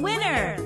Winner!